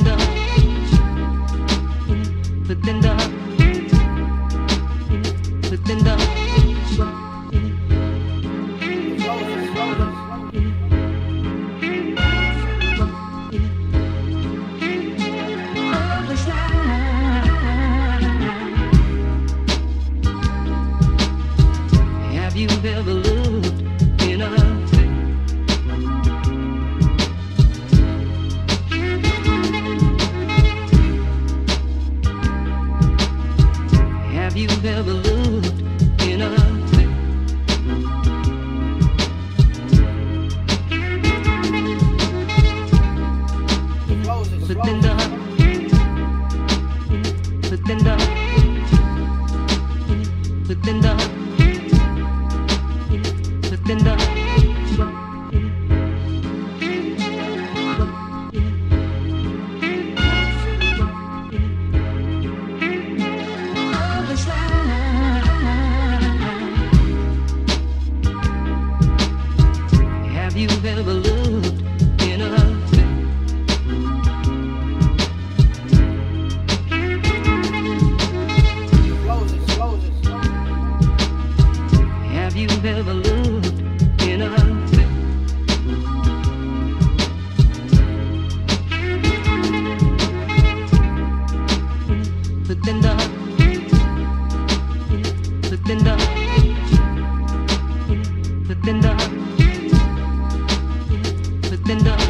Pretender Pretender Pretender Have you ever Have you ever looked in a Pretender Pretender Pretender Pretender You have you ever looked in a Pretender Pretender Pretender Pretender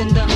than the